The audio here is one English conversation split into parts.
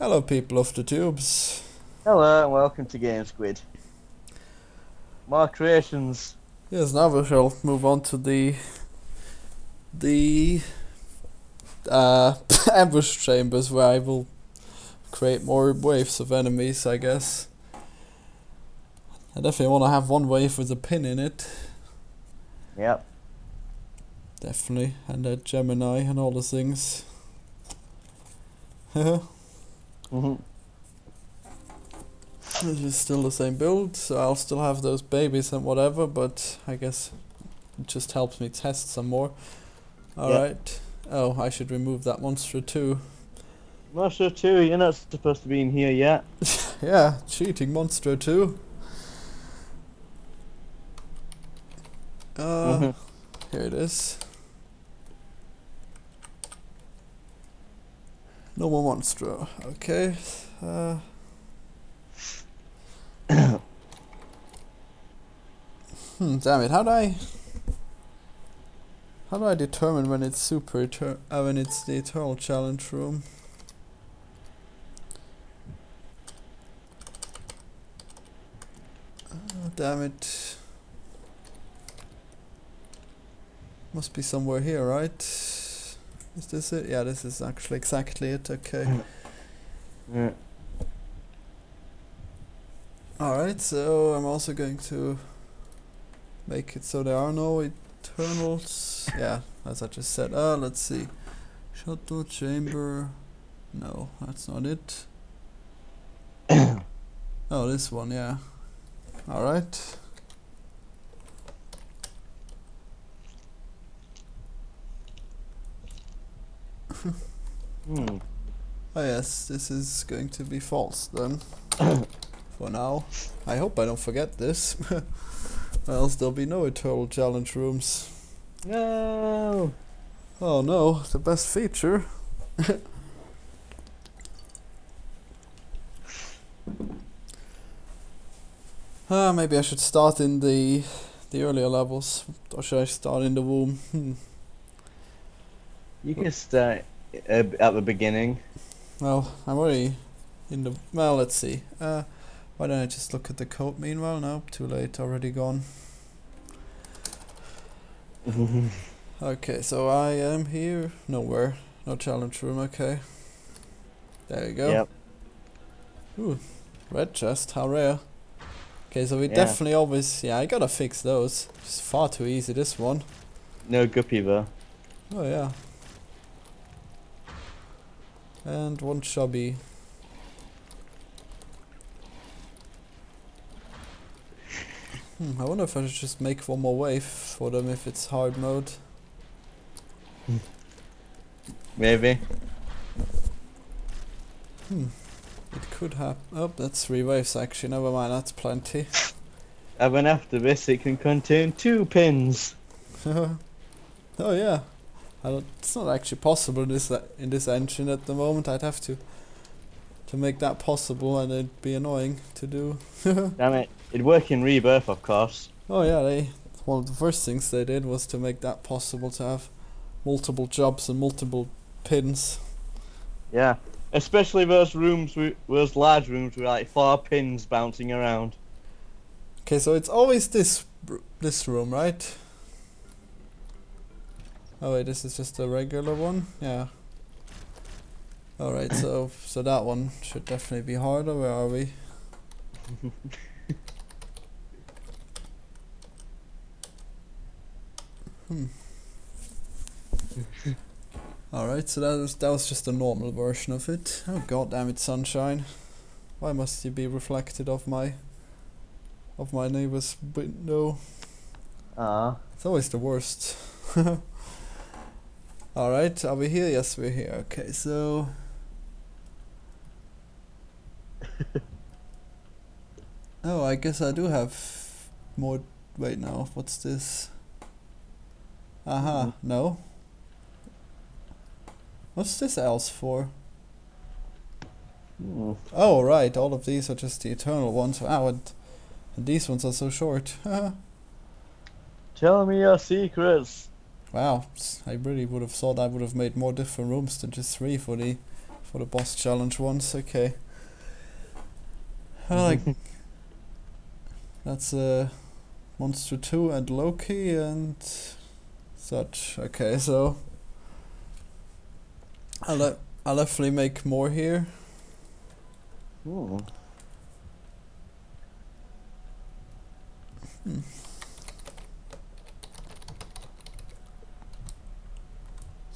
Hello, people of the tubes. Hello and welcome to Game Squid. More creations. Yes, now we shall move on to the the uh, ambush chambers where I will create more waves of enemies, I guess. I definitely want to have one wave with a pin in it, Yep. definitely, and a Gemini and all the things. This hmm This is still the same build, so I'll still have those babies and whatever, but I guess it just helps me test some more. Alright. Oh, I should remove that monster too. Monstro 2, you're not supposed to be in here yet. Yeah, cheating Monstro 2. Uh, Mhm. here it is. No more monster. Okay. Uh, hmm, damn it. How do I How do I determine when it's super eter- uh, when it's the eternal challenge room? Oh, damn it. Must be somewhere here, right? Is this it? Yeah, this is actually exactly it. Okay. Yeah. Alright, so I'm also going to make it so there are no eternals. Yeah, as I just said. Uh, let's see. Shuttle chamber. No, that's not it. oh, this one, yeah. Alright. Hmm. Oh yes, this is going to be false then. For now. I hope I don't forget this. or else there'll be no eternal challenge rooms. No. Oh no, the best feature. Ah, maybe I should start in the the earlier levels, or should I start in the womb? You can start uh, at the beginning. Well, I'm already in the. Well, let's see. Uh, why don't I just look at the code meanwhile? No, too late, already gone. Okay, so I am here. Nowhere. No challenge room, okay. There you go. Yep. Ooh, red chest, how rare. Okay, so we Yeah. definitely always. Yeah, I gotta fix those. It's far too easy, this one. No guppy though. Oh, yeah. And one chubby. Hmm, I wonder if I should just make one more wave for them if it's hard mode. Maybe. Hmm. It could happen. Oh, that's three waves actually. Never mind, that's plenty. And then after this, it can contain two pins. oh yeah. I don't, it's not actually possible in this in this engine at the moment. I'd have to to make that possible, and it'd be annoying to do. Damn it. It'd work in Rebirth, of course. oh yeah, they one of the first things they did was to make that possible to have multiple jobs and multiple pins. Yeah. Especially those rooms, with, those large rooms with like four pins bouncing around. Okay, so it's always this r- this room, right? Oh wait, this is just a regular one. Yeah. All right, so so that one should definitely be harder. Where are we? Hmm. All right, so that was that was just a normal version of it. Oh god damn it, sunshine! Why must you be reflected off my of my neighbor's window? Ah. It's always the worst. Alright, are we here? Yes, we're here. Okay, so. oh, I guess I do have more. Wait, now, what's this? Aha, Mhm. no. What's this else for? Hmm. Oh, right, all of these are just the eternal ones. Wow, and, and these ones are so short. Tell me your secrets. Wow, I really would have thought I would have made more different rooms than just three for the for the boss challenge ones. Okay. I like that's uh, Monstro Two and Loki and such. Okay, so I'll I'll definitely make more here. Hmm.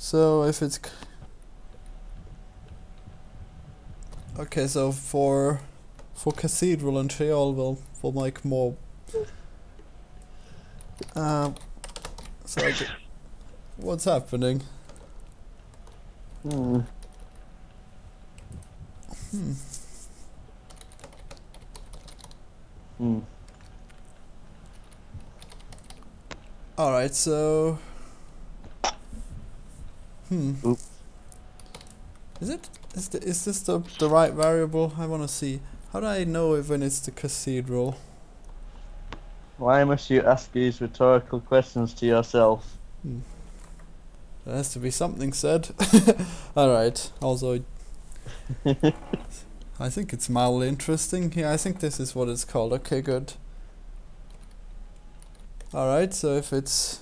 So if it's okay, so for for Cathedral and Sheol, we'll we'll make more. Uh, so what's happening? Hmm. Hmm. Hmm. All right, so. Hmm. Oop. Is it is the, is this the the right variable? I want to see. How do I know if when it's the cathedral? Why must you ask these rhetorical questions to yourself? There has to be something said. All right. Also, I think it's mildly interesting. Yeah, I think this is what it's called. Okay, good. All right. So if it's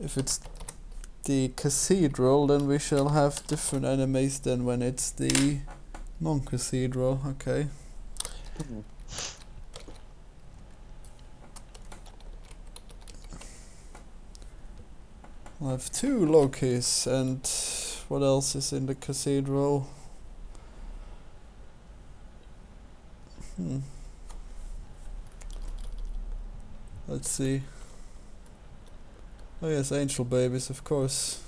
if it's the cathedral, then we shall have different enemies than when it's the non-cathedral. Okay. We'll have two Lokis, and what else is in the cathedral? Hmm. Let's see. Oh yes, angel babies, of course.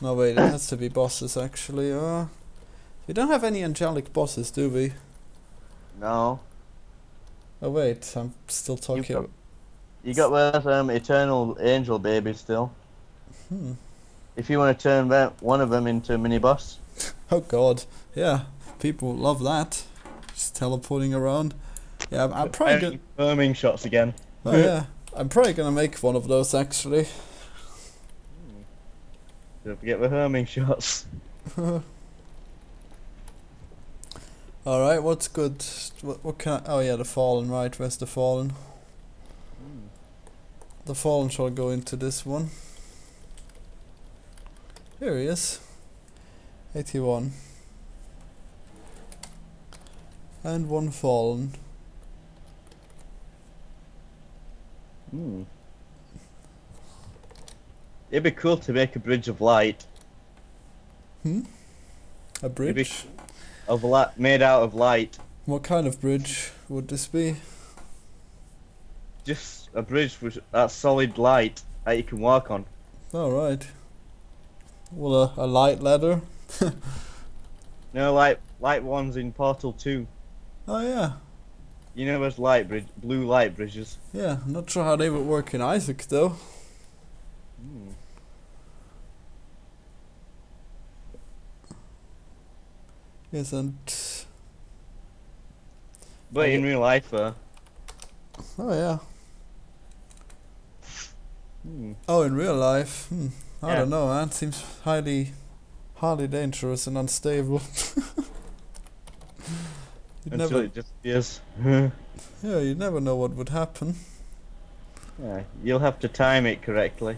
No wait, it has to be bosses actually. Uh, we don't have any angelic bosses, do we? No. Oh wait, I'm still talking. got- You got those um, eternal angel babies still. Hmm. If you want to turn that, one of them into a mini boss. Oh god, yeah, people love that. Just teleporting around. Yeah, I'm, I'm probably. Firming shots again. Oh yeah, I'm probably gonna make one of those actually. Don't forget the homing shots. All right, what's good? What, what can? I, oh yeah, the fallen. Right, where's the fallen? Hmm. The fallen shall go into this one. Here he is. 81. And one fallen. Hmm. It'd be cool to make a bridge of light, Hmm? A bridge? of light made out of light. What kind of bridge would this be? Just a bridge with that solid light that you can walk on. Alright. Well, a, a light ladder? No, like light ones in Portal Two. Oh yeah. You know those light bridge, blue light bridges. Yeah, I'm not sure how they would work in Isaac though. Hmm. Yes, and But in real life, uh, oh yeah. hmm. Oh, in real life, hmm. I Yeah. don't know, man. Seems highly, highly dangerous and unstable. you'd until never, it just is. yeah, you never know what would happen. Yeah, you'll have to time it correctly.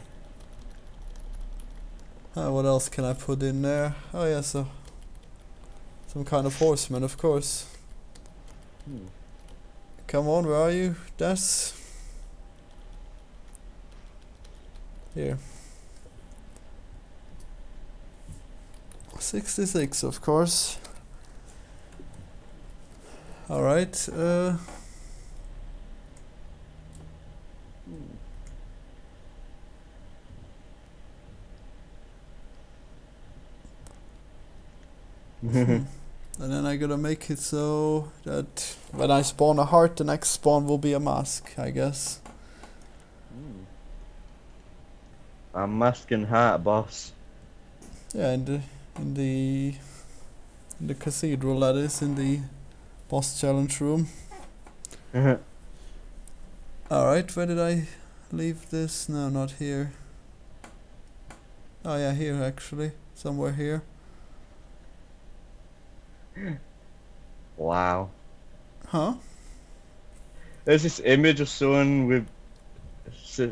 Uh, what else can I put in there? Oh yeah, so some kind of horseman, of course. Hmm. Come on, where are you, Des? Here. 66, of course. Alright, uh. And then I gotta make it so that when I spawn a heart, the next spawn will be a mask, I guess. A mask and heart boss. Yeah, in the in the in the cathedral that is in the boss challenge room. Uh-huh. Alright, where did I leave this? No, not here. Oh yeah, here actually. Somewhere here. Wow. Huh? There's this image of someone with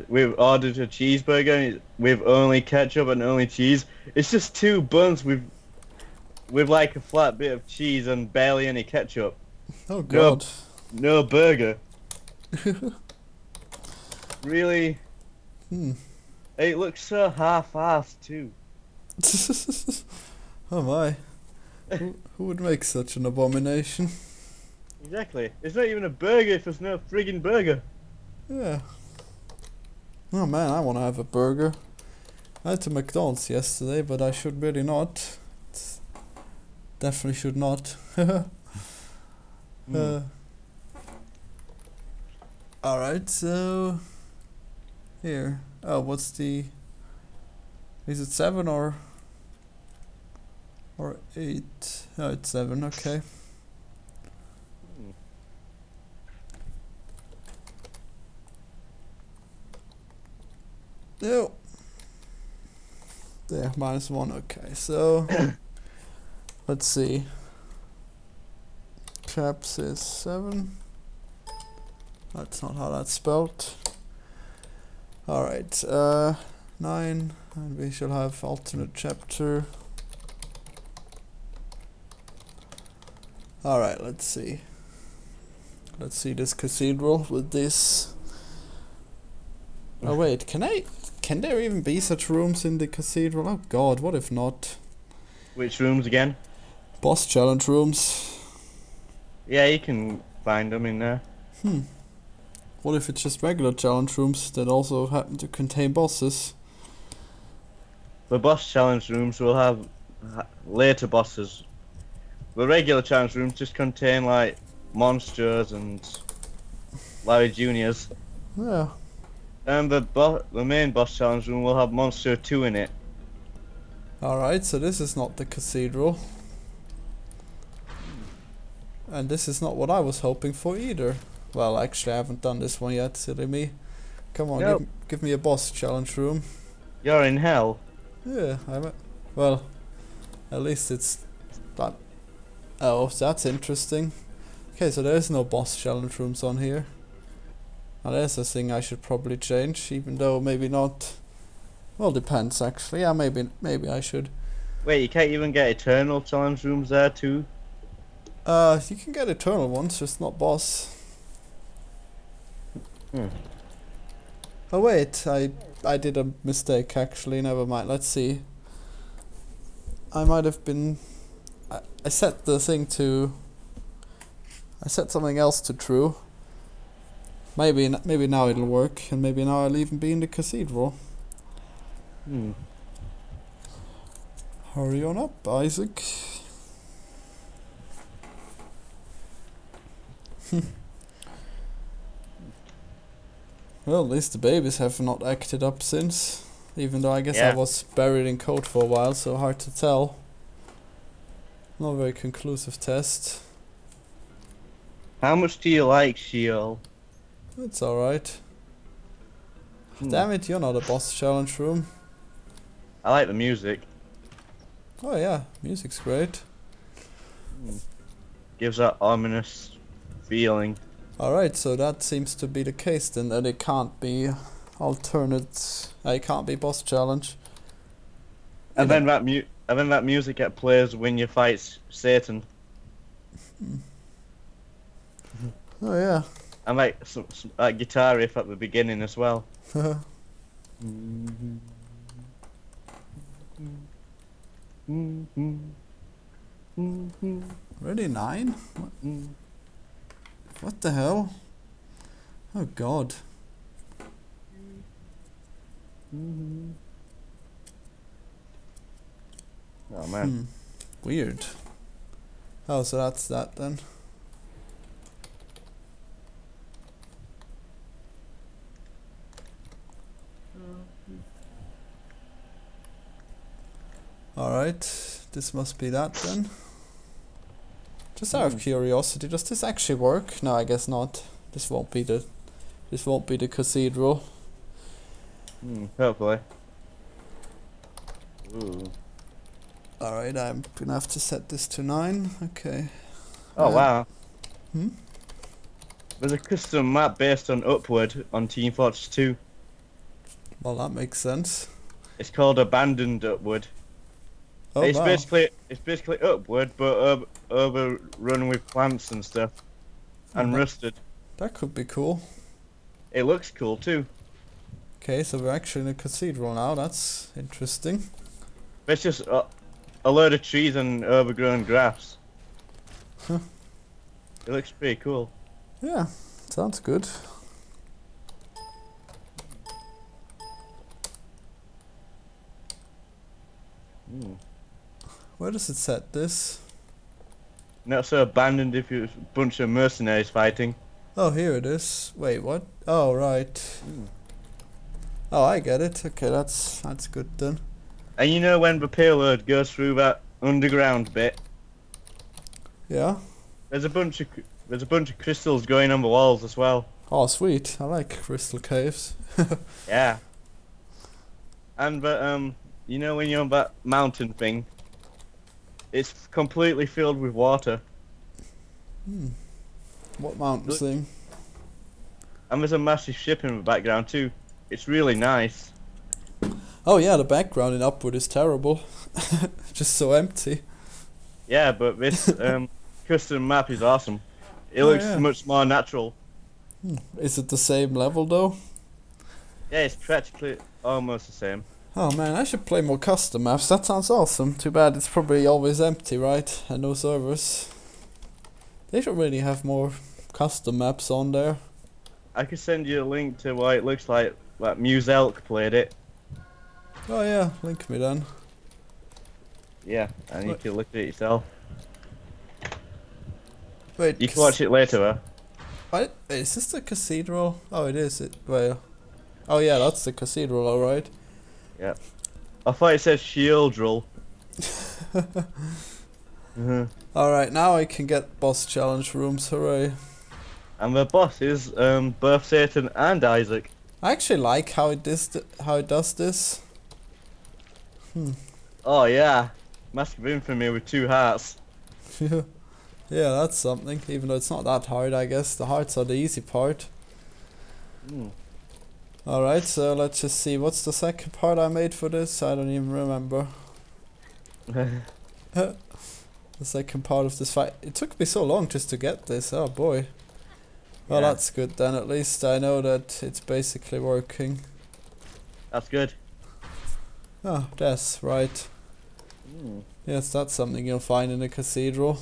we've ordered a cheeseburger with only ketchup and only cheese. It's just two buns with with like a flat bit of cheese and barely any ketchup. Oh god. No burger. really? Hmm. It looks so half-assed too. oh my. Who, who would make such an abomination? Exactly. It's not even a burger if there's no friggin' burger. Yeah. Oh man, I want to have a burger. I had to McDonald's yesterday, but I should really not. It's definitely should not. Mm. uh, Alright, so... Here. Oh, what's the... Is it 7 or... Or 8? Oh, it's 7, okay. Hmm. No. There, minus 1, okay, so... let's see. Chaps is 7. That's not how that's spelled. Alright, uh, 9, and we shall have alternate chapter. Alright, let's see. Let's see this cathedral with this. Oh wait, can I, can there even be such rooms in the cathedral? Oh god, what if not? Which rooms again? Boss challenge rooms. Yeah, you can find them in there. Hmm. What if it's just regular challenge rooms that also happen to contain bosses? The boss challenge rooms will have later bosses. The regular challenge rooms just contain like monsters and Larry Juniors. Yeah. And the bo- the main boss challenge room will have Monstro 2 in it. Alright, so this is not the cathedral. And this is not what I was hoping for either. Well, actually, I haven't done this one yet, silly me. Come on, Nope. give, give me a boss challenge room. You're in hell. Yeah, I'm. A, well, at least it's that. Oh, that's interesting. Okay, so there's no boss challenge rooms on here. Now there's a thing I should probably change, even though maybe not. Well, depends actually. Yeah, maybe maybe I should. Wait, you can't even get Eternal challenge rooms there too? Uh, you can get eternal ones, just not boss. Hmm. Oh wait, I I did a mistake actually. Never mind. Let's see. I might have been. I, I set the thing to. I set something else to true. Maybe maybe now it'll work, and maybe now I'll even be in the cathedral. Hmm. Hurry on up, Isaac. well, at least the babies have not acted up since. Even though I guess I was buried in code for a while, so hard to tell. Not a very conclusive test. How much do you like Sheol? It's alright. Hmm. Damn it, you're not a boss challenge room. I like the music. Oh yeah, music's great. Gives that ominous feeling. Alright, so that seems to be the case then, that it can't be alternate. Uh, it can't be boss challenge. And You then that mu- and then that music that plays when you fight Satan. Oh yeah. And like some, some, that guitar riff at the beginning as well. Really nine? What, what the hell? Oh god. Oh man. Hmm. Weird. Oh, so that's that then. Alright, this must be that then. Just out of Hmm. curiosity, does this actually work? No, I guess not. This won't be the this won't be the cathedral. Hmm, hopefully. Ooh. Alright, I'm gonna have to set this to 9. Okay. Oh Uh, wow. hmm? There's a custom map based on Upward on Team Fortress 2. Well, that makes sense. It's called Abandoned Upward. Oh, it's wow. basically it's basically Upward, but over, overrun with plants and stuff, and Mhm. rusted. That could be cool. It looks cool too. Okay, so we're actually in a cathedral now. That's interesting. It's just a, a load of trees and overgrown grass. Huh. It looks pretty cool. Yeah, sounds good. Mm. Where does it set this? Not so abandoned if you're a bunch of mercenaries fighting. Oh, here it is. Wait, what? Oh, right. Oh, I get it. Okay, that's that's good then. And you know when the payload goes through that underground bit, Yeah. there's a bunch of there's a bunch of crystals going on the walls as well. Oh, sweet. I like crystal caves. Yeah. And but um, you know when you're on that mountain thing, it's completely filled with water, Hmm. What mountain thing? and there's a massive ship in the background too. It's really nice. Oh yeah, the background in Upward is terrible. Just so empty. Yeah, but this um custom map is awesome. It Oh, looks yeah. much more natural. Hmm. Is it the same level though? Yeah, it's practically almost the same. Oh man, I should play more custom maps. That sounds awesome. Too bad it's probably always empty, right? And no servers. They should really have more custom maps on there. I could send you a link to what it looks like. Like Muse Elk played it. Oh yeah, link me then. Yeah, and you can look at it yourself. Wait, You can watch it later. Huh? What? Wait, is this the cathedral? Oh, it is. It well. Oh yeah, that's the cathedral, all right. I thought it said Shieldrel. Mhm. All right, now I can get boss challenge rooms. Hooray! And the boss is um, both Satan and Isaac. I actually like how it dis- how it does this. Hmm. Oh yeah, Mask of Infamy with two hearts. yeah, that's something. Even though it's not that hard, I guess the hearts are the easy part. Mm. All right, so let's just see. What's the second part I made for this? I don't even remember. The second part of this fight. It took me so long just to get this. Oh boy. Well, Yeah. that's good then. At least I know that it's basically working. That's good. Oh, that's right. Mm. Yes, that's something you'll find in a cathedral.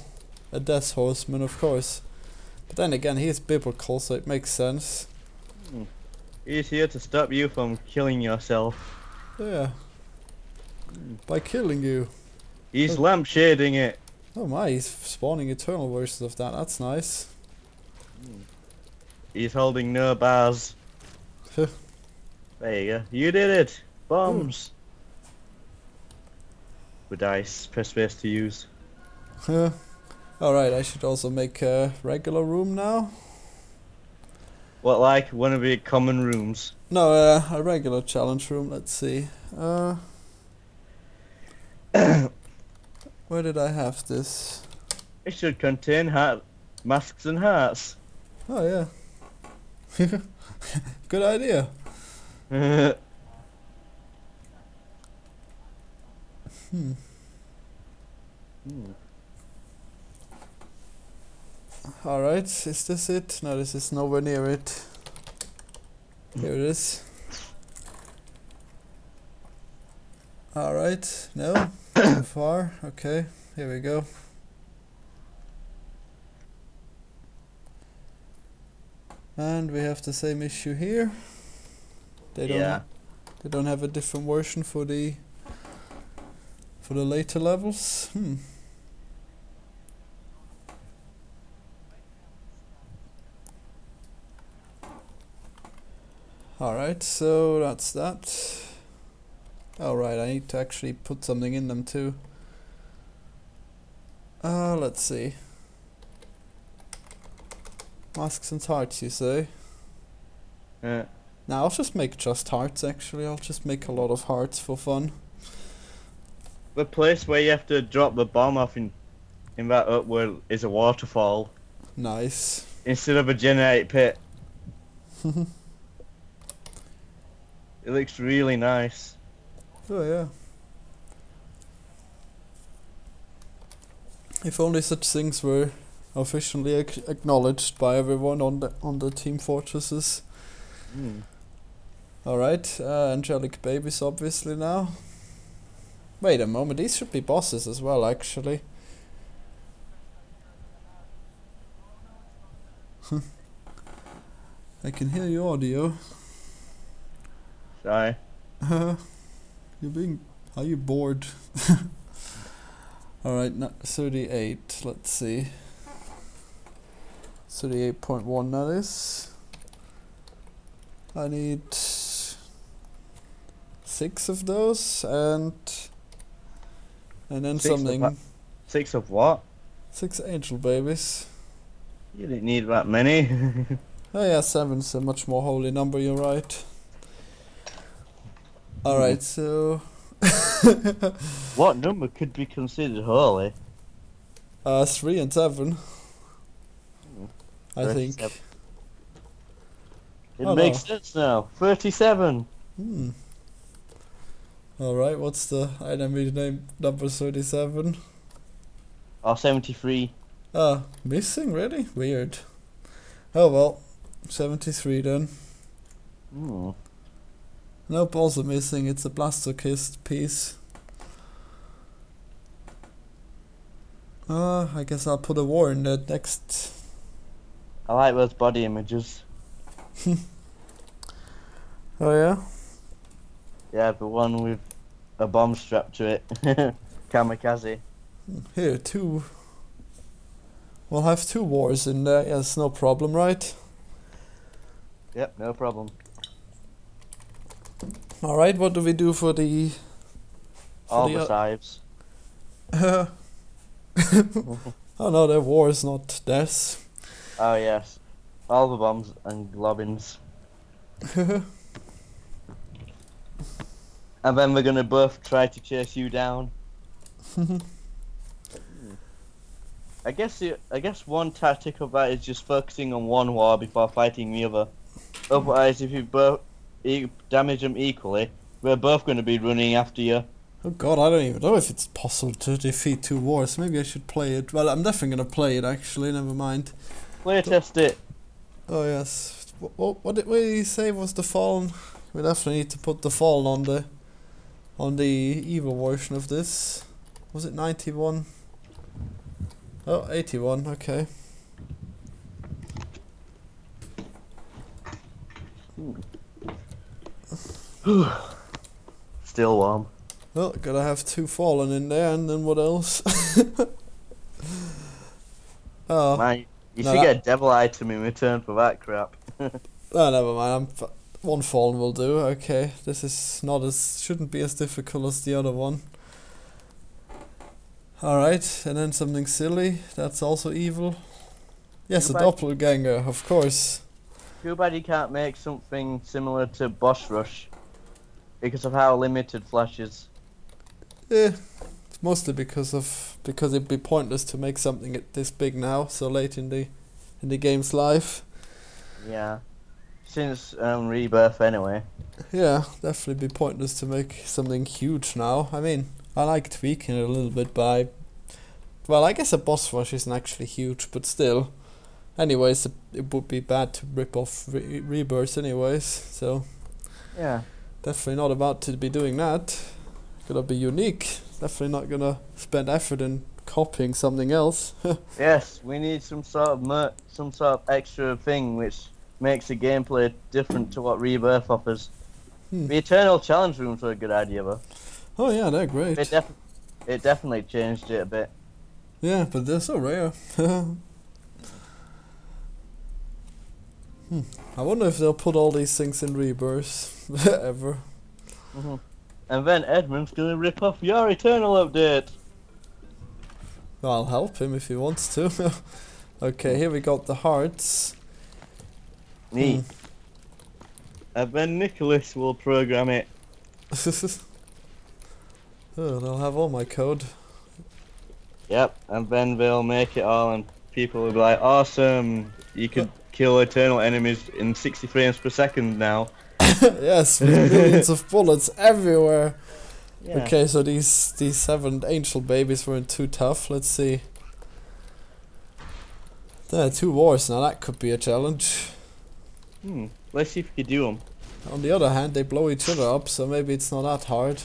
A death horseman, of course. But then again, he is biblical, so it makes sense. He's here to stop you from killing yourself. Yeah. By killing you. He's Oh. lampshading it. Oh my, he's spawning eternal versions of that. That's nice. He's holding no bars. There you go. You did it. Bombs. Hmm. With dice. Press space to use. Alright, I should also make a regular room now. What like one of the common rooms? No, uh, a regular challenge room. Let's see. Uh, where did I have this? It should contain heart masks and hearts. Oh yeah. Good idea. Hmm. Hmm. All right, is this it? No, this is nowhere near it. Here it is. All right, no, too far. Okay, here we go. And we have the same issue here. They don't. yeah. They don't have a different version for the for the later levels. Hmm. Alright, so that's that. Alright, I need to actually put something in them too. Uh, let's see. Masks and hearts, you say? Uh, Now I'll just make just hearts actually. I'll just make a lot of hearts for fun. the place where you have to drop the bomb off in in that upward is a waterfall Nice. instead of a generate pit. It looks really nice. Oh yeah. If only such things were officially ac- acknowledged by everyone on the on the Team Fortresses. Mm. All right, uh, angelic babies, obviously now. Wait a moment, these should be bosses as well, actually. I can hear your audio. Sorry. Uh-huh. You're being. Are you bored? Alright, no, 38. Let's see. 38.1 that is. I need six of those and. And then Six of something. what? Six of what? Six angel babies. You didn't need that many. Oh yeah, seven's a much more holy number, you're right. Alright, so. what number could be considered holy? Uh, three and seven. I think. It Oh, makes no. sense now. Thirty-seven. Hmm. Alright, what's the enemy name number 37? Or seventy-three. Ah, missing, really? Weird. Oh well, 73 then. Hmm. Nope, also missing, it's a Blastocyst piece. Uh, I guess I'll put a war in that next. I like those body images. Oh yeah? Yeah, the one with a bomb strapped to it. Kamikaze. Here, two. We'll have two wars in there, yes, no problem, right? Yep, no problem. Alright, what do we do for the. For All the the o- sides. oh no, their war is not deaths. Oh yes. All the bombs and globins. And then we're gonna both try to chase you down. I guess the, I guess one tactic of that is just focusing on one war before fighting the other. Otherwise, if you both e- damage them equally, we're both going to be running after you. Oh god, I don't even know if it's possible to defeat two wars. Maybe I should play it. Well, I'm definitely gonna play it actually, never mind. Play test it. Oh yes. What, what, what did we say was the fallen? We definitely need to put the fallen on the on the evil version of this. Was it 91? Oh, 81, okay. Hmm. Still warm. Well, gotta have two fallen in there, and then what else? oh, Man, you No, should that- get a devil item in return for that crap. oh, never mind. I'm f- one fallen will do. Okay, this is not as shouldn't be as difficult as the other one. All right, and then something silly. That's also evil. Yes, a Goodbye. doppelganger, of course. Too bad you can't make something similar to Boss Rush. Because of how limited Flash is. It's mostly because of because it'd be pointless to make something this big now, so late in the in the game's life. Yeah. Since um, Rebirth anyway. Yeah, definitely be pointless to make something huge now. I mean, I like tweaking it a little bit by. Well, I guess a boss rush isn't actually huge, but still. Anyways, it, it would be bad to rip off re- Rebirth, anyways, so Yeah. Definitely not about to be doing that. Gonna be unique. Definitely not gonna spend effort in copying something else. Yes, we need some sort of some sort of extra thing which makes the gameplay different to what Rebirth offers. Hmm. The Eternal Challenge rooms were a good idea though. oh yeah, they're great. It, def- it definitely changed it a bit. Yeah, but they're so rare. hmm. I wonder if they'll put all these things in Rebirth ever. hmm And then Edmund's gonna rip off your Eternal update. I'll help him if he wants to. okay, here we got the hearts. Neat. And then Nicalis will program it. Oh, they'll have all my code. Yep, and then they'll make it all, and people will be like, "Awesome! You can kill eternal enemies in 60 frames per second now." yes, with millions of bullets everywhere. Yeah. Okay, so these these seven angel babies weren't too tough. Let's see. There are two wars now. That could be a challenge. Hmm. Let's see if we can do them. On the other hand, they blow each other up, so maybe it's not that hard.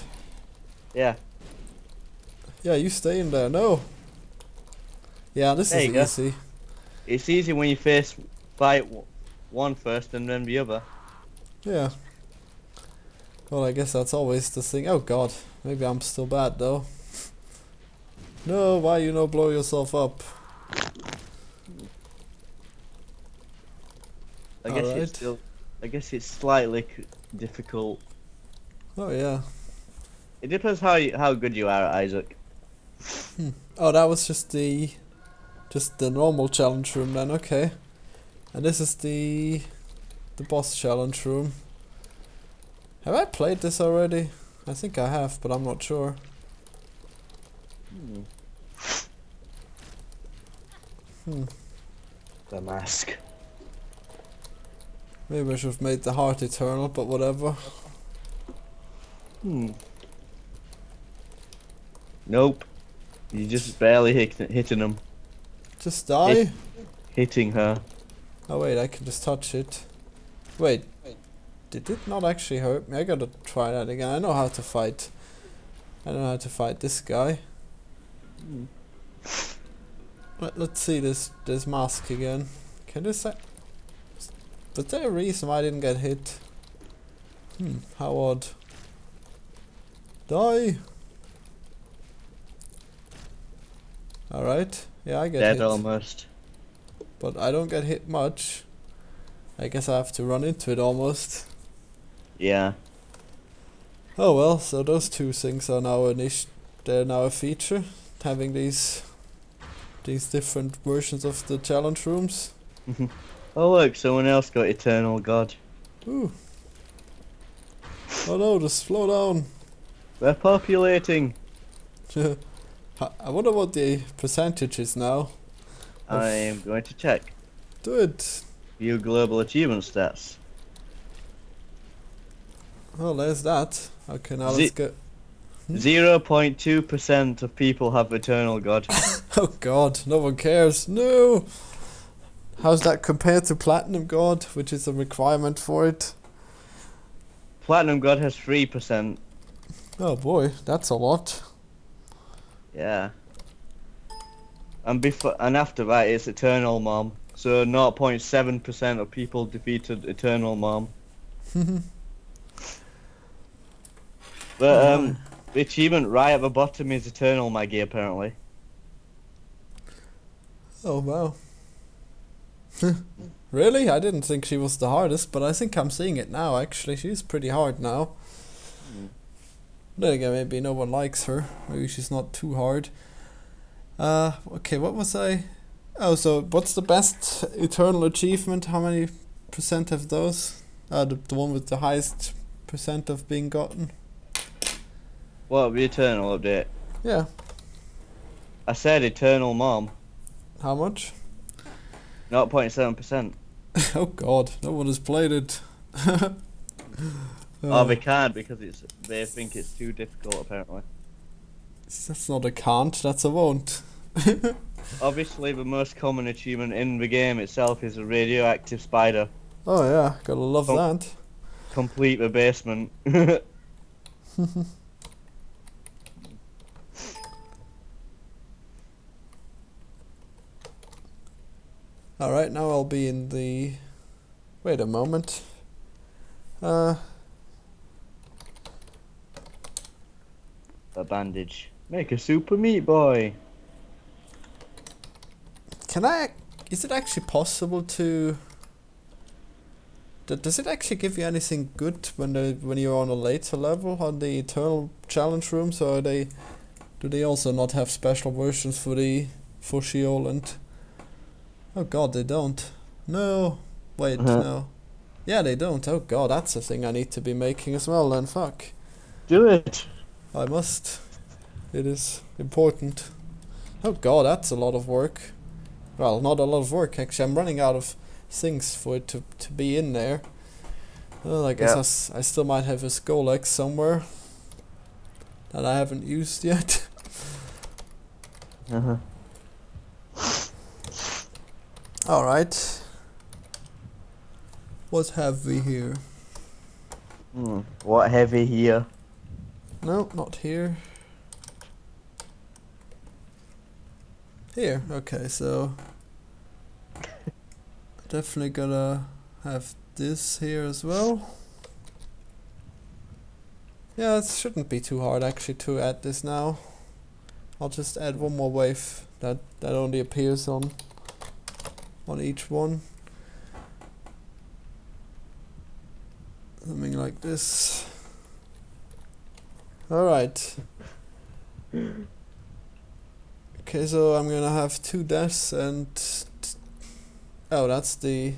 Yeah. Yeah, you stay in there. No. Yeah, this There is you go. easy. It's easy when you face fight w- one first and then the other. Yeah. Well, I guess that's always the thing. Oh god, maybe I'm still bad though. No, why you no blow yourself up? I guess Alright. it's still. I guess it's slightly c- difficult. Oh yeah. It depends how you, how good you are at Isaac. Hmm. Oh, that was just the, just the normal challenge room then. Okay. And this is the, the boss challenge room. Have I played this already? I think I have, but I'm not sure. Hmm. Hmm. The mask. Maybe I should have made the heart eternal, but whatever. Hmm. Nope. You're just barely hit, hitting him. Just die. Hitting her. Oh wait, I can just touch it. Wait, did it not actually hurt me? I gotta try that again. I know how to fight. I know how to fight this guy. Let, let's see this this mask again. Can this? Was there a reason why I didn't get hit? Hmm, how odd. Die. All right. Yeah, I get Dead hit almost. But I don't get hit much. I guess I have to run into it almost. Yeah. Oh well, so those two things are now an ish. They're now a feature, having these these different versions of the challenge rooms. Mm-hmm. Oh look, someone else got Eternal God. Ooh. Oh no, just slow down. They're populating. I wonder what the percentage is now. I am going to check. Do it. View global achievement stats. Oh, there's that. Okay, now let's it- get. Hmm? Zero point two percent of people have Eternal God. Oh god, no one cares. No! How's that compared to Platinum God, which is a requirement for it? Platinum God has three percent. Oh boy, that's a lot. Yeah. And before and after that, it's Eternal Mom. So 0.7 percent of people defeated Eternal Mom. But um, the achievement right at the bottom is Eternal Maggie apparently. oh wow. really? I didn't think she was the hardest, but I think I'm seeing it now actually. She's pretty hard now. Mm. Then again, maybe no one likes her. Maybe she's not too hard. Uh, okay, what was I? Oh, so what's the best eternal achievement? How many percent of those? Uh, the, the one with the highest percent of being gotten. What the Eternal update? Yeah. I said Eternal Mom. How much? 0.7 percent. oh God, no one has played it. Oh, Uh, they can't because it's they think it's too difficult apparently. That's not a can't. That's a won't. Obviously, the most common achievement in the game itself is a radioactive spider. Oh yeah, gotta love Oh. that. Complete the basement. All right, now I'll be in the. Wait a moment. Uh, a bandage. Make a super meat boy. can I? Is it actually possible to? Does it actually give you anything good when they when you're on a later level on the eternal challenge rooms, or are they? Do they also not have special versions for the for Sheol and? Oh God, they don't. No, wait, Uh-huh. no. Yeah, they don't. Oh God, that's a thing I need to be making as well. Then fuck, Do it. I must. It is important. Oh god, that's a lot of work. Well, not a lot of work actually. I'm running out of things for it to, to be in there. Well, I guess Yeah. I s- I, still might have a Scolex somewhere that I haven't used yet. Uh-huh. Alright. What have we here? Hmm. What heavy here? No, not here. Here, okay, so definitely gonna have this here as well. Yeah, it shouldn't be too hard actually to add this now. I'll just add one more wave that that only appears on on each one. Something like this. Alright. Okay, so I'm gonna have two deaths and t- oh, that's the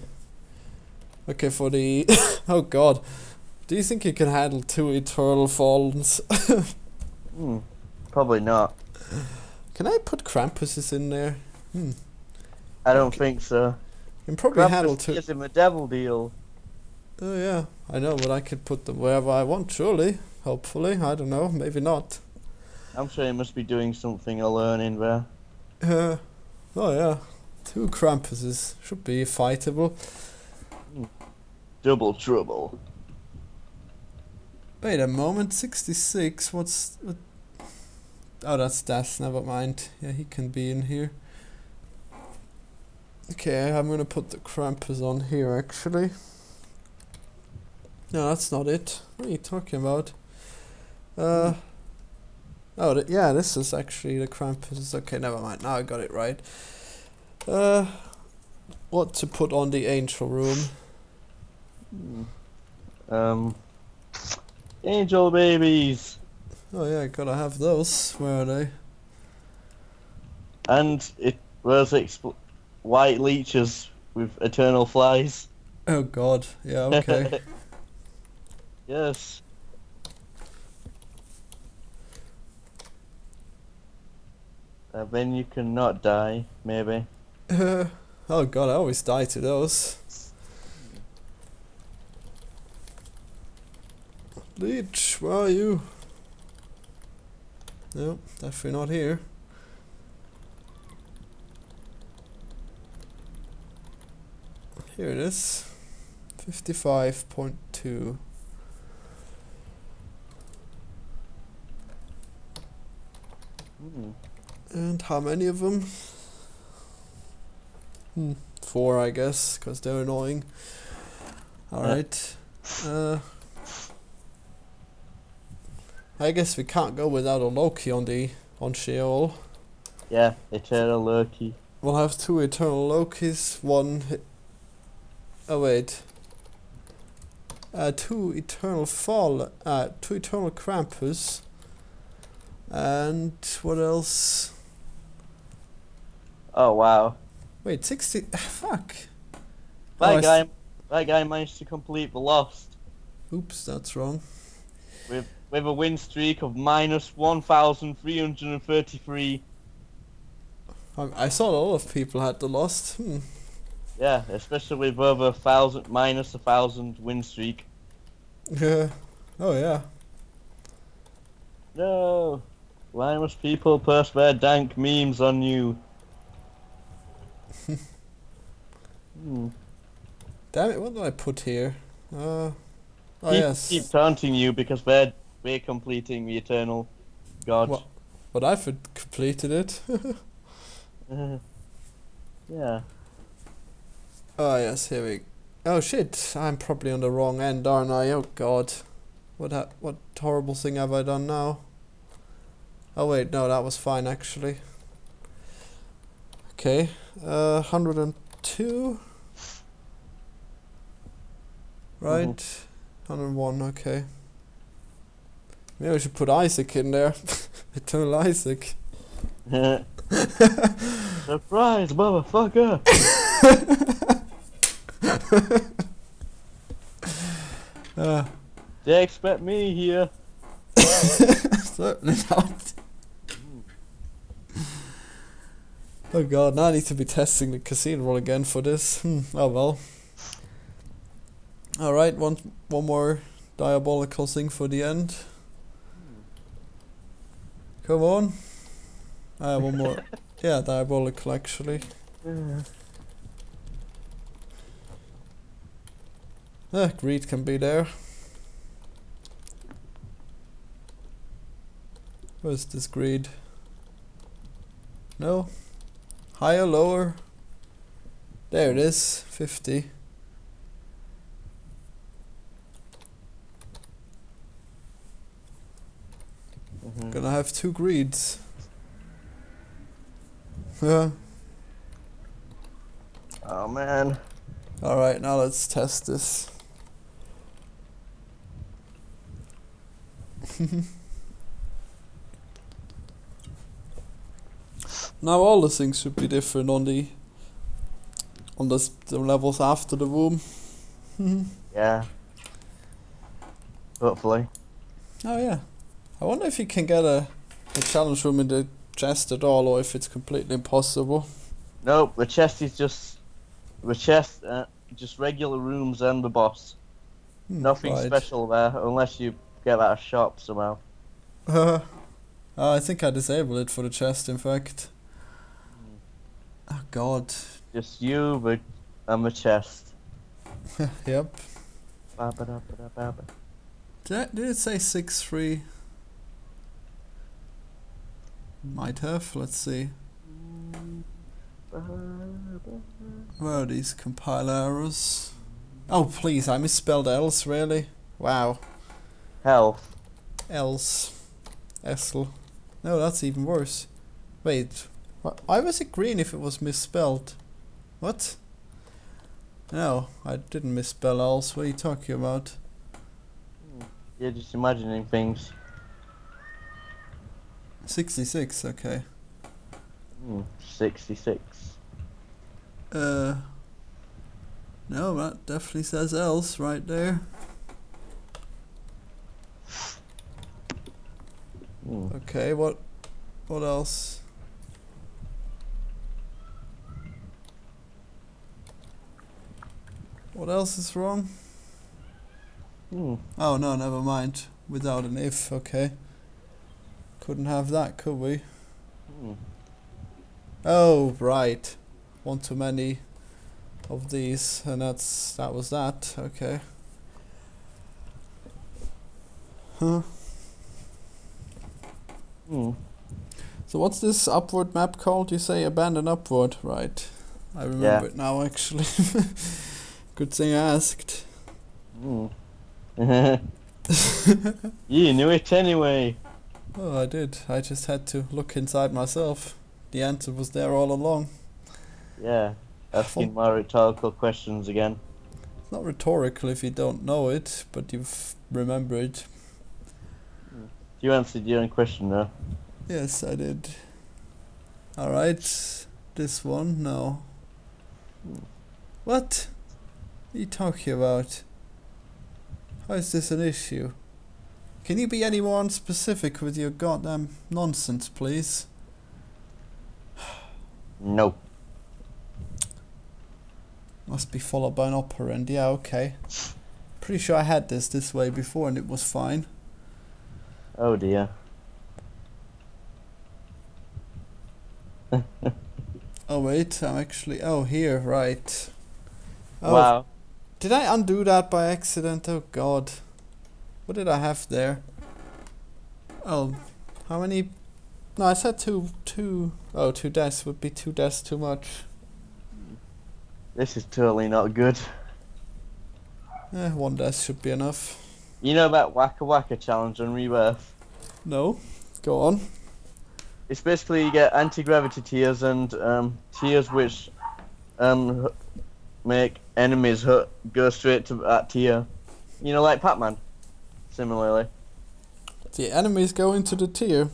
okay for the oh god. Do you think you can handle two eternal falls? Hmm. Probably not. can I put Krampuses in there? Hmm. I don't Okay. think so. You can probably handle Krampus two. gives him a devil deal. Oh yeah, I know, but I could put them wherever I want. Surely, hopefully, I don't know, maybe not. I'm sure he must be doing something or learning there. Uh, oh yeah, two Krampuses should be fightable. Double trouble. Wait a moment, 66, what's... What? Oh, that's Das, never mind. Yeah, he can be in here. Okay, I'm gonna put the Krampus on here, actually. No, that's not it. What are you talking about? Uh... Oh, th- yeah, this is actually the Krampus. Okay, never mind. Now I got it right. Uh... What to put on the Angel Room? Hmm. Um. Angel babies. Oh yeah, gotta have those. Where are they? And it was expl- white leeches with eternal flies. Oh god, yeah, okay. yes. Uh, then you cannot die, maybe. Uh, oh god, I always die to those. Leech, where are you? No, definitely not here. Here it is. 55.2. Hmm. And how many of them? Hmm, four, I guess, because they're annoying. Alright. Uh, I guess we can't go without a Loki on the on Sheol. Yeah, eternal Loki. We'll have two Eternal Lokis, one. Oh wait. Uh, two Eternal Fall, uh, two Eternal Krampus. And what else? Oh wow. Wait, 60. Fuck. That Oh, guy, that guy managed to complete the Lost Oops, that's wrong. with with a win streak of minus one thousand three hundred and thirty-three. I, I saw a lot of people had the lost. Hmm. Yeah, especially with over a thousand minus a thousand win streak. Yeah. oh yeah. No, why must people post their dank memes on you? Hmm. Damn it! What did I put here? Uh. Oh keep, yes. keep taunting you because they're we're completing the eternal god. What? But I've completed it. yeah. oh yes, here we. Oh shit! I'm probably on the wrong end, aren't I? Oh god. What ha- what horrible thing have I done now? Oh wait, no, that was fine actually. Okay, uh, hundred and two. Right, hundred and one. Okay. Maybe we should put Isaac in there. Eternal Isaac. Surprise, motherfucker! Uh, They expect me here. certainly not. Oh god, now I need to be testing the casino roll again for this. Hmm, oh well. Alright, one one more diabolical thing for the end. Come on. Ah, one more. yeah, diabolical actually. Yeah. Ah, greed can be there. Where's this greed? No? Higher, lower? There it is, 50. Mhm. Gonna have two greeds. Yeah. Oh man. Alright, now let's test this. now all the things should be different on the on the, s- the levels after the room. Yeah. Hopefully. Oh yeah. I wonder if you can get a, a challenge room in the chest at all or if it's completely impossible. Nope, the chest is just the chest, uh, just regular rooms and the boss. Hmm, Nothing right. special there, unless you get out of shop somehow. Uh, I think I disabled it for the chest, in fact. Oh god. Just you, the um, and the chest. yep. Ba-ba-da-ba-da-ba-ba. Did, I, did it say 6 3? Might have. Let's see. Where are these compile errors? Oh, please, I misspelled else, really? Wow. Health. Else. Essel. No, that's even worse. Wait, why was it green if it was misspelled? What? No, I didn't misspell else. What are you talking about? You're just imagining things. 66, okay. Hmm, 66. Uh. No, that definitely says else right there. Hmm. Okay, what what else? What else is wrong? Hmm. Oh no, never mind. Without an if, okay. Couldn't have that, could we? Hmm. Oh, right. One too many of these, and that's that was that. Okay. Huh. Hmm. So what's this upward map called? You say abandon upward, right? I remember Yeah. it now, actually. Good thing I asked. Hmm. you knew it anyway. Oh, I did. I just had to look inside myself. The answer was there all along. Yeah. Asking my rhetorical questions again. It's not rhetorical if you don't know it, but you've remembered. You answered your own question though. Yes, I did. Alright. This one, no. What? Are you talking about? How is this an issue? Can you be any more specific with your goddamn nonsense, please? No. Must be followed by an operand. Yeah, okay. Pretty sure I had this this way before and it was fine. Oh dear. Oh wait, I'm actually. Oh, here, right. Oh, Wow. Did I undo that by accident? Oh god. What did I have there? Oh, how many? No, I said two, two. Oh, two deaths would be two deaths too much. This is totally not good. Eh, one death should be enough. You know that Waka Waka challenge on Rebirth? No, go on. It's basically you get anti-gravity tears and um, tears which um, make enemies hu- go straight to that tear. You know, like Pac-Man. Similarly. The enemies go into the tear.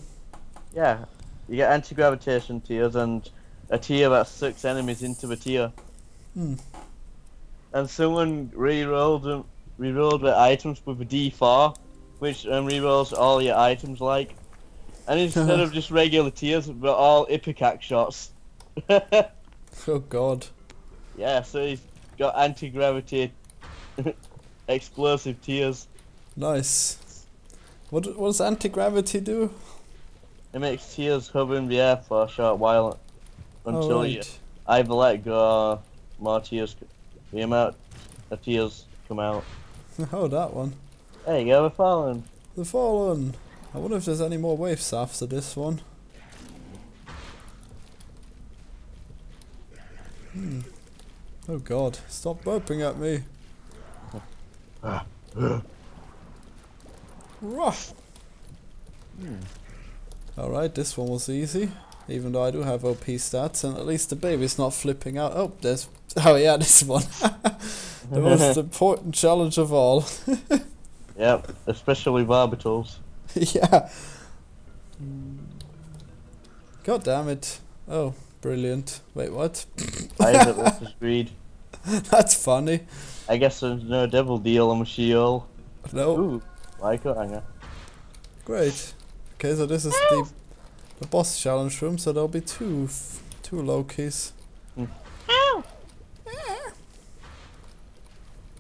Yeah. You get anti-gravitation tears and a tear that sucks enemies into a tear. Hmm. And someone re-rolled them, re-rolled the items with a D4, which um, re-rolls all your items like. And instead of just regular tears, they're all Ipecac shots. Oh god. yeah, so he's got anti-gravity explosive tears. Nice. What what does anti-gravity do? It makes tears hover in the air for a short while until oh, you either let go or more tears, the amount of tears come out. Oh, that one. There you go, we're falling. The Fallen. I wonder if there's any more waves after this one. Hmm. Oh god, stop burping at me. Rah. Hmm. Alright, this one was easy. Even though I do have OP stats, and at least the baby's not flipping out. Oh, there's. Oh, yeah, this one. the most important challenge of all. Yep, especially orbitals. yeah. God damn it. Oh, brilliant. Wait, what? Isaac versus Greed. That's funny. I guess there's no devil deal on Sheol. No, Ooh, like a hanger. great. Okay, so this is the the boss challenge room, so there'll be two f- two Lokis.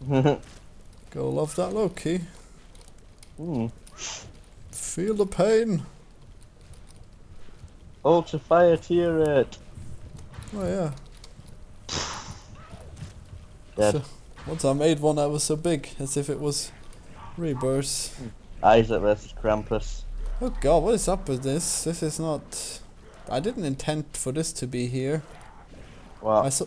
Go love that Loki. Hmm. Feel the pain. Ultra fire tier it. Oh yeah. Dead. So, once I made one that was so big, as if it was rebirth. Hmm. Isaac versus Krampus. Oh god, what is up with this? This is not. I didn't intend for this to be here. I Wow. saw.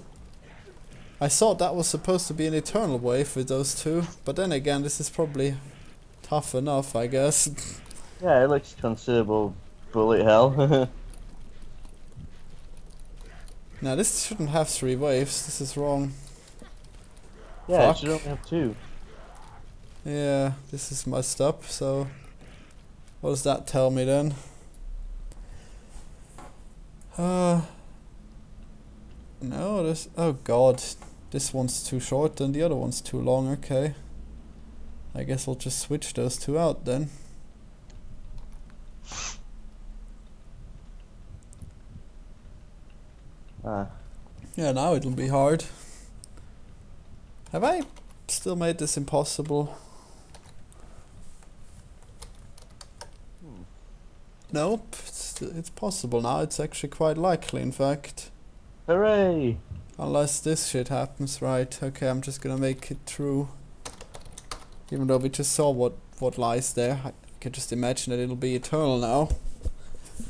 I thought that was supposed to be an eternal wave for those two, but then again, this is probably tough enough, I guess. Yeah, it looks considerable bullet hell. now this shouldn't have three waves. This is wrong. yeah, it Fuck. should only have two. Yeah, this is messed up. So, what does that tell me then? Uh. No, this. Oh god, this one's too short and the other one's too long. Okay. I guess I'll just switch those two out then. Ah. Yeah, now it'll be hard. Have I still made this impossible? Nope, it's, it's possible now. It's actually quite likely, in fact. Hooray! Unless this shit happens, right? Okay, I'm just gonna make it through. Even though we just saw what what lies there, I can just imagine that it'll be eternal now.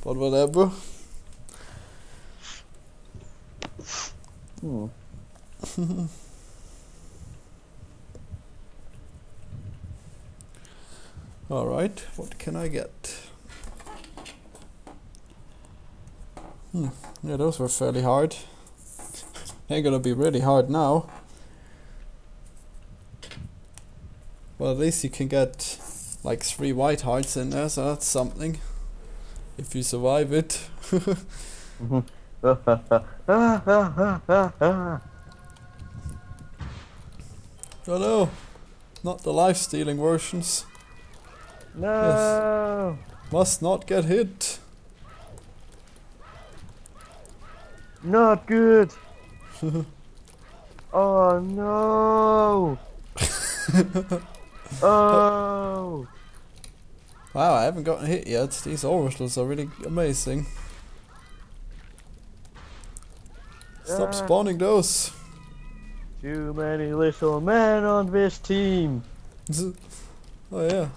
But whatever. Hmm. Alright, what can I get? Hmm, yeah, those were fairly hard. They're gonna be really hard now. Well, at least you can get like three white hearts in there, so that's something. If you survive it. Oh no! Not the life stealing versions. no! Must not get hit. Not good! oh no! oh! Wow, I haven't gotten hit yet. These orbitals are really amazing. Stop spawning those. Too many little men on this team. oh yeah.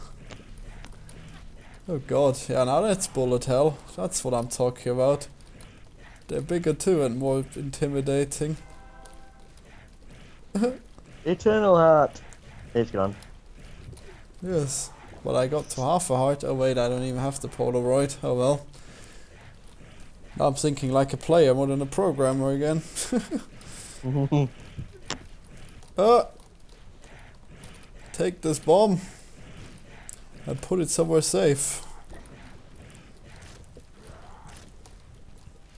Oh god, yeah now that's bullet hell. That's what I'm talking about. They're bigger too and more intimidating. Eternal heart. It's gone. Yes. But I got to half a heart. Oh wait, I don't even have the Polaroid. Oh well. I'm thinking like a player more than a programmer again. Uh, take this bomb and put it somewhere safe.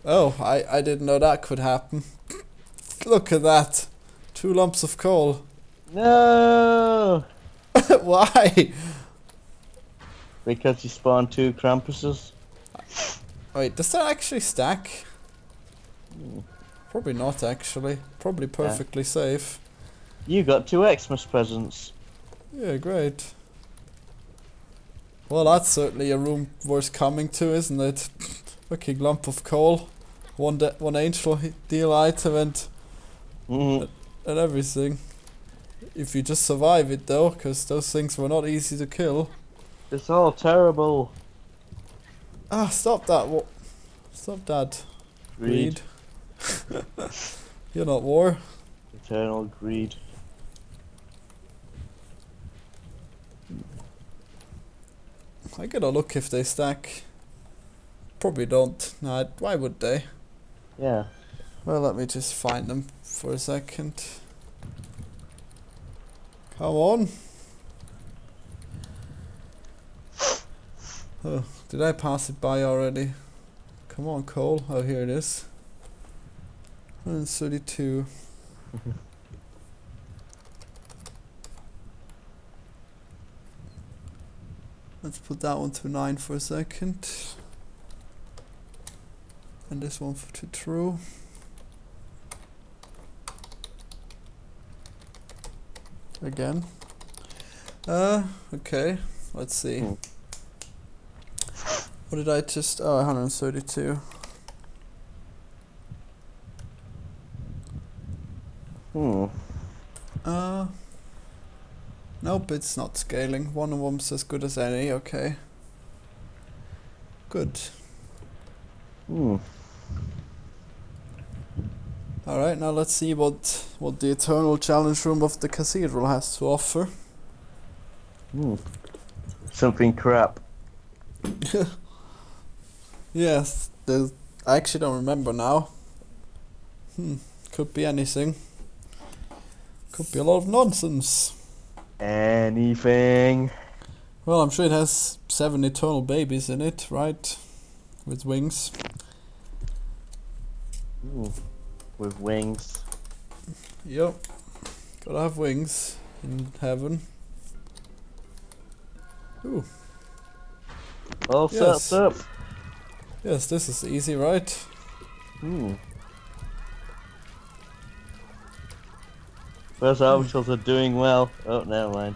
Oh, I, I didn't know that could happen. Look at that. Two lumps of coal. no! Why? Because you spawned two Krampuses. Wait, does that actually stack? Probably not actually. Probably perfectly safe. You got two Xmas presents. Yeah, great. Well, that's certainly a room worth coming to, isn't it? Fucking lump of coal, one de- one angel deal item, and Mm. and everything. If you just survive it though, because those things were not easy to kill. It's all terrible. Ah, stop that! Wa- stop that! Greed. Greed. You're not war. Eternal greed. I gotta look if they stack. Probably don't. Nah, why would they? Yeah. Well, let me just find them for a second. Come on. Oh, did I pass it by already? Come on, Cole. Oh, here it is. 132. Let's put that one to 9 for a second. And this one for to true. Again. Uh, okay. Let's see. Hmm. What did I just? Oh, 132. Hmm. Uh. Nope, it's not scaling. One of them's as good as any. Okay. Good. Hmm. All right, now let's see what what the eternal challenge room of the cathedral has to offer. Hmm. Something crap. Yes, there's. I actually don't remember now. Hmm, could be anything. Could be a lot of nonsense. Anything. Well, I'm sure it has seven eternal babies in it, right? With wings. Hmm. With wings. Yep. Gotta have wings in heaven. Ooh, All Yes. set up. Yes, this is easy, right? Hmm. First arbiters are doing well. Oh, never mind.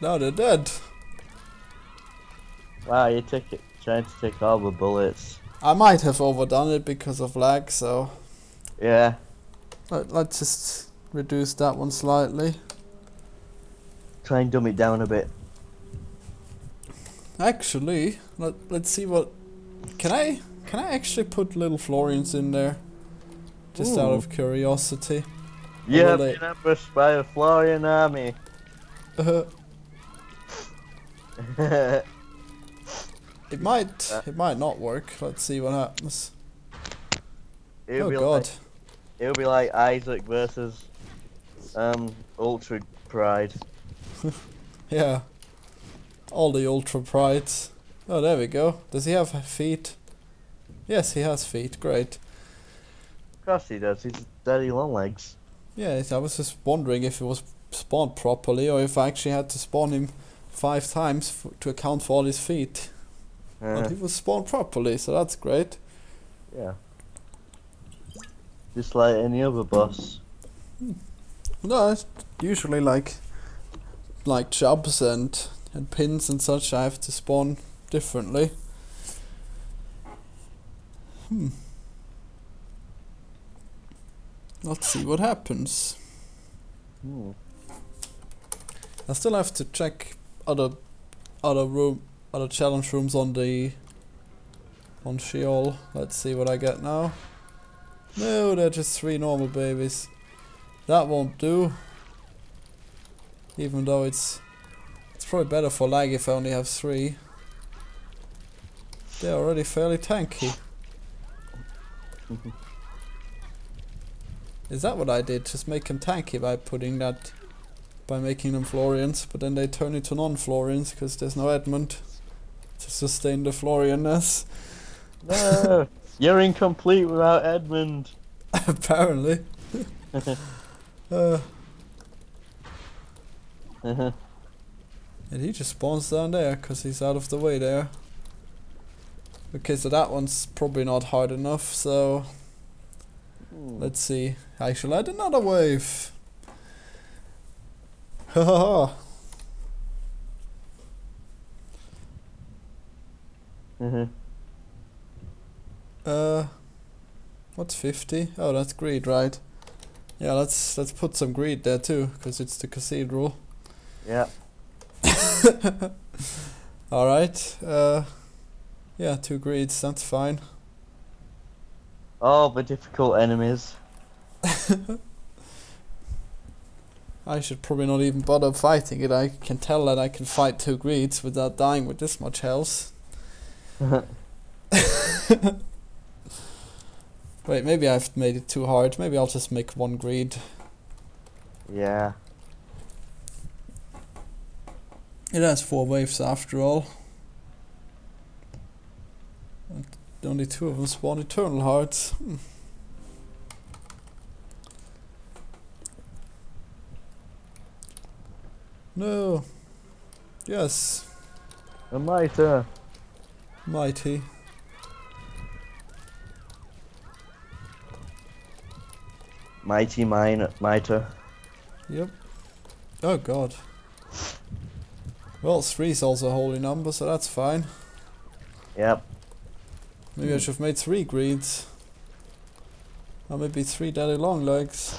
Now they're dead. Wow, you took it. Trying to take all the bullets. I might have overdone it because of lag, so Yeah. let, let's just reduce that one slightly. Try and dumb it down a bit. Actually, let, let's see what. Can I can I actually put little Florians in there? Just out of curiosity. Yeah, they- being ambushed by a Florian army. Uh, It'll it might Uh. it might not work. Let's see what happens. oh be god. like it'll be like Isaac versus um Ultra Pride. Yeah. All the ultra prides. Oh, there we go. Does he have feet? Yes, he has feet. Great. Of course he does. He's daddy long legs. Yeah, I was just wondering if it was spawned properly or if I actually had to spawn him five times f- to account for all his feet. Uh, But he was spawned properly, so that's great. yeah. Just like any other boss. No, it's usually like like chubs and and pins and such. I have to spawn differently. Hmm. Let's see what happens. Hmm. I still have to check other other room other challenge rooms on the on Sheol. Let's see what I get now. No, they're just three normal babies. That won't do. Even though it's it's probably better for lag if I only have three. They're already fairly tanky. Is that what I did? Just make them tanky by putting that by making them Florians, but then they turn into non-Florians because there's no Edmund to sustain the Florianness. No, you're incomplete without Edmund. Apparently. uh, and he just spawns down there because he's out of the way there. Okay, so that one's probably not hard enough, so Let's see. I shall add another wave. Ha ha ha. Mhm. Uh, what's 50? Oh, that's greed, right? Yeah, let's let's put some greed there too, because it's the cathedral. Yeah. All right. Uh, yeah, two greeds. That's fine. Oh, the difficult enemies. I should probably not even bother fighting it. I can tell that I can fight two greeds without dying with this much health. Wait, maybe I've made it too hard. Maybe I'll just make one greed. yeah. It has four waves after all. And only two of them spawn eternal hearts. Hmm. No. Yes. A mitre. Mighty. Mighty mine mitre. Yep. Oh god. Well, three's also a holy number, so that's fine. Yep. Maybe I should have made three greeds. Or maybe three daddy long legs.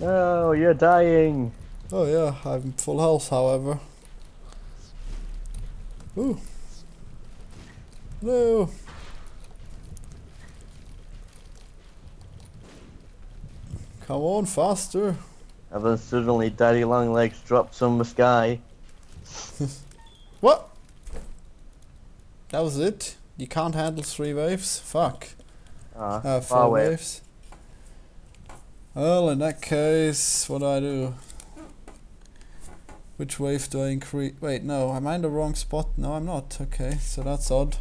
No, you're dying. Oh yeah, I'm full health, however. Ooh. No. Come on, faster. And then suddenly Daddy Longlegs drops from the sky. What? That was it? You can't handle three waves? Fuck. Ah, Uh, four waves. Well, in that case, what do I do? Which wave do I increase? Wait, no, am I in the wrong spot? No, I'm not. Okay, so that's odd.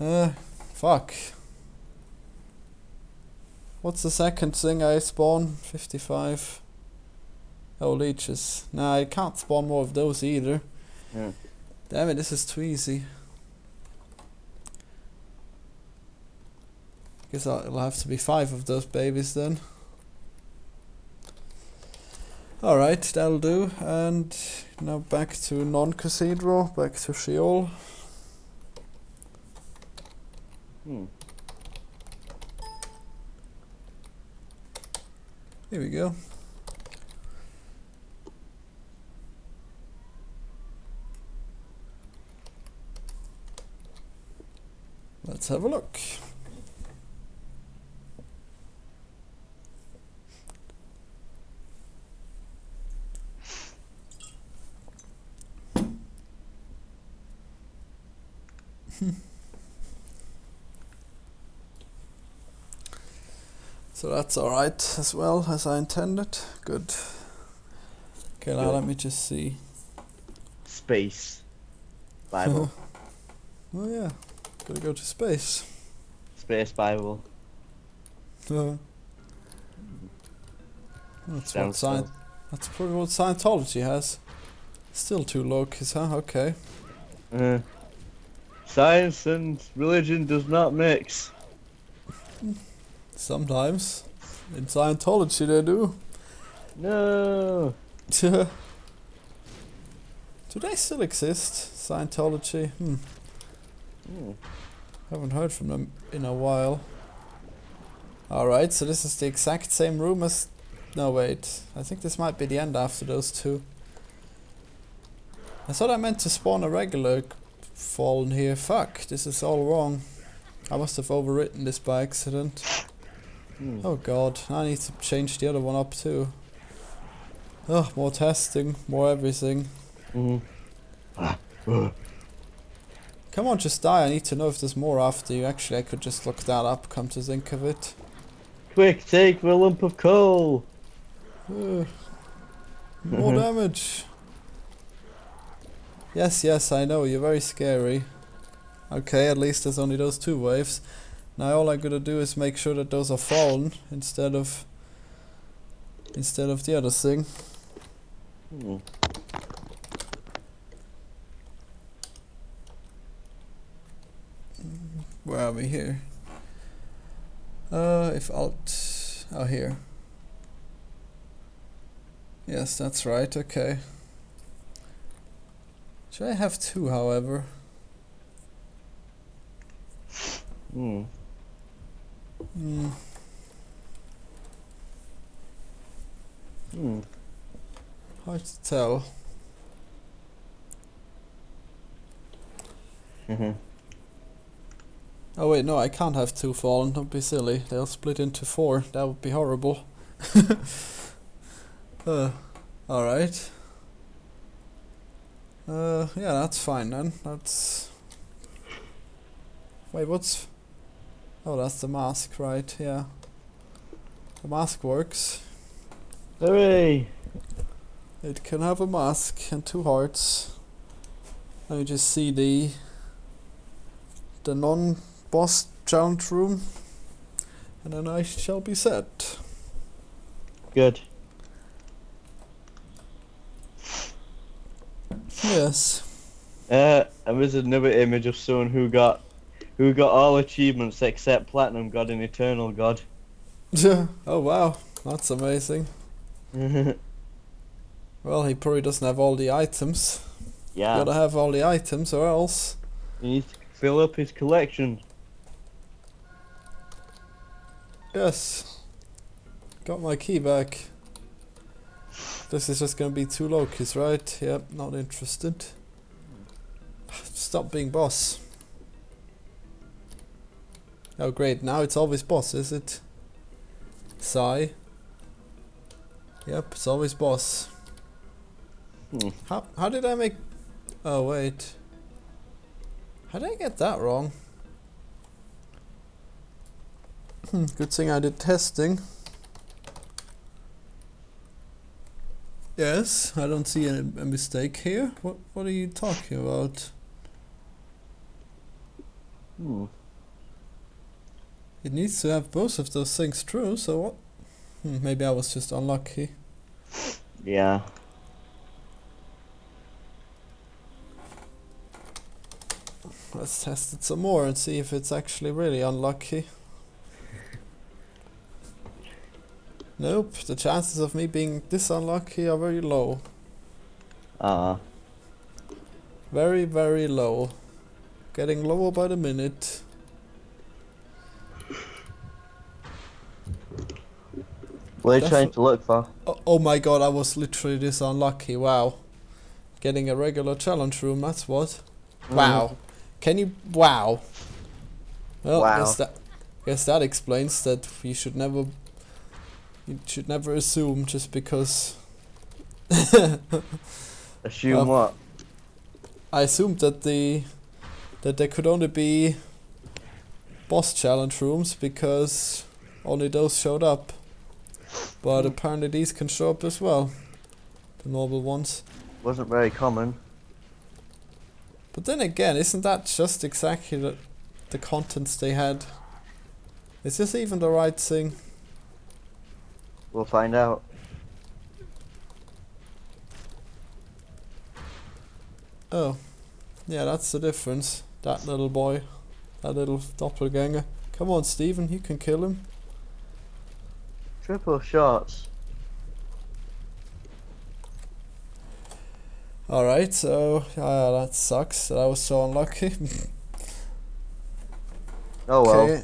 Uh, fuck. What's the second thing I spawn? 55. Oh, leeches. Nah, I can't spawn more of those either. Hmm. Damn it, this is too easy. Guess I'll, it'll have to be five of those babies then. Alright, that'll do. And now back to non-cathedral, back to Sheol. Hmm. Here we go. Let's have a look. So that's alright as well as I intended. Good. Okay, now let me just see. Space. Bible. Oh yeah, gotta go to space. Space Bible. Uh, that's what Sounds sci- cool. That's probably what Scientology has. Still two Lokis, huh? Okay. Uh, science and religion does not mix. Sometimes. In Scientology they do. No. do they still exist? Scientology? Hmm. Hmm. Haven't heard from them in a while. Alright, so this is the exact same room as... No, wait. I think this might be the end after those two. I thought I meant to spawn a regular fallen here. Fuck, this is all wrong. I must have overwritten this by accident. Hmm. Oh god, I need to change the other one up too. Oh, more testing, more everything. Mhm. Come on, just die. I need to know if there's more after you. Actually, I could just look that up, come to think of it. Quick, take the lump of coal. Ugh. More damage. Yes, yes, I know, you're very scary. Okay, at least there's only those two waves. Now all I gotta do is make sure that those are fallen instead of instead of the other thing. Hmm. Where are we here? Uh, if alt, oh here. Yes, that's right. Okay. Should I have two, however? Hmm. Hmm. Hmm. Hard to tell. Mhm. Oh wait, no, I can't have two fallen. Don't be silly. They'll split into four. That would be horrible. uh, all right. Uh, yeah, that's fine then. That's. Wait, what's? Oh, that's the mask, right? Yeah. The mask works. Hooray! It can have a mask and two hearts. Let me just see the the non-boss challenge room, and then I shall be set. Good. Yes. Uh, and there's another image of someone who got, who got all achievements except platinum god and eternal god. oh wow, that's amazing. Well, he probably doesn't have all the items. Yeah. Gotta have all the items, or else. He needs to fill up his collection. Yes. Got my key back. This is just gonna be two Lokis, right? Yep, not interested. Stop being boss. Oh great, now it's always boss, is it? Sigh. Yep, it's always boss. Hmm. How how did I make Oh wait. How did I get that wrong? Hmm, good thing I did testing. Yes, I don't see any, a mistake here. What what are you talking about? Hmm. It needs to have both of those things true, so what? Hmm, maybe I was just unlucky. Yeah. Let's test it some more and see if it's actually really unlucky. Nope, the chances of me being this unlucky are very low. Ah. Very, very low. Getting lower by the minute. what are you trying to look for? Oh, oh my god, I was literally this unlucky. Wow. Getting a regular challenge room, that's what. Wow. Can you. Wow. Well, Wow. Guess that, guess that explains that you should never. You should never assume just because. Assume Um, what? I assumed that the. that there could only be. boss challenge rooms because only those showed up. But Hmm. apparently these can show up as well. The normal ones. Wasn't very common. But then again, isn't that just exactly the, the contents they had? Is this even the right thing? We'll find out. Oh, yeah, that's the difference. That little boy, that little doppelganger. Come on, Stephen, you can kill him. Triple shots. Alright, so, yeah, that sucks that I was so unlucky. Oh well.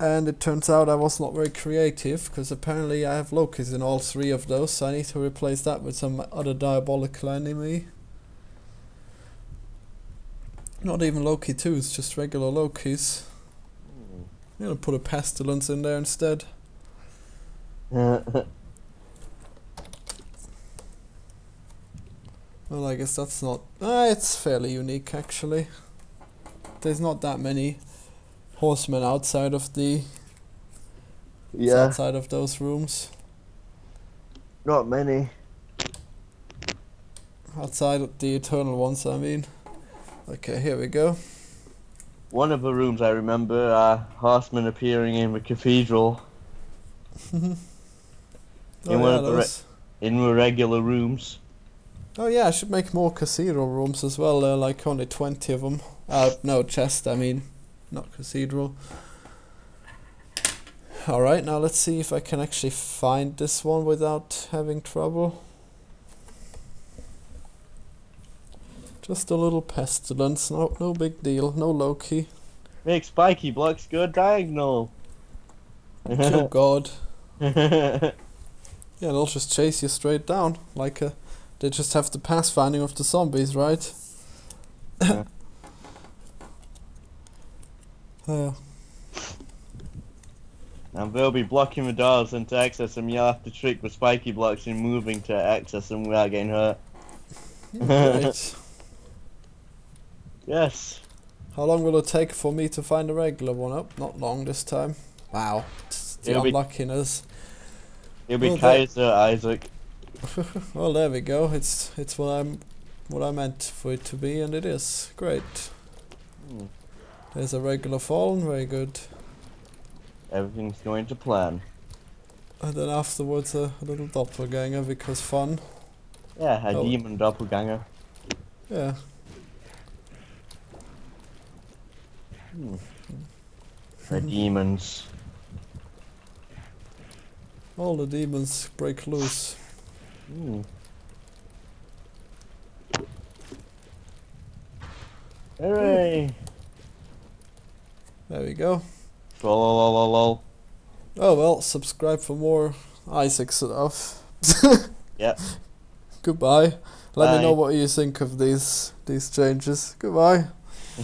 And it turns out I was not very creative, because apparently I have Lokis in all three of those, so I need to replace that with some other diabolical enemy. Not even Loki too. It's just regular Lokis. I'm gonna put a pestilence in there instead. Well, I guess that's not. Uh, it's fairly unique actually. There's not that many horsemen outside of the yeah, outside of those rooms. not many. Outside of the eternal ones, I mean. Okay, here we go. One of the rooms I remember are horsemen appearing in the cathedral oh, In yeah, one of the in the regular rooms. oh yeah, I should make more cathedral rooms as well. There are like only twenty of them. Uh, no chest, I mean. Not cathedral. Alright, now let's see if I can actually find this one without having trouble. Just a little pestilence, no no big deal, no Loki. Make spiky blocks go diagonal. Kill God. Yeah, they'll just chase you straight down, like a. They just have the pathfinding of the zombies, right? Yeah. Uh, and they'll be blocking the doors and to access them you'll have to trick the spiky blocks in moving to access them without getting hurt. great. Yes. How long will it take for me to find a regular one up? Not long this time. Wow, it's the It'll be- unluckiness. It'll be Well, Kaiser Isaac. Well, there we go. It's it's what I'm what I meant for it to be, and it is great. Hmm. There's a regular fallen, very good. Everything's going to plan. And then afterwards a, a little doppelganger because fun. Yeah, a Oh. demon doppelganger. Yeah. Hmm. The demons. All the demons break loose. Hmm. Hooray! There we go. Oh well, subscribe for more Isaac stuff. Yep. Goodbye. Let me know what you think of these these changes. Goodbye.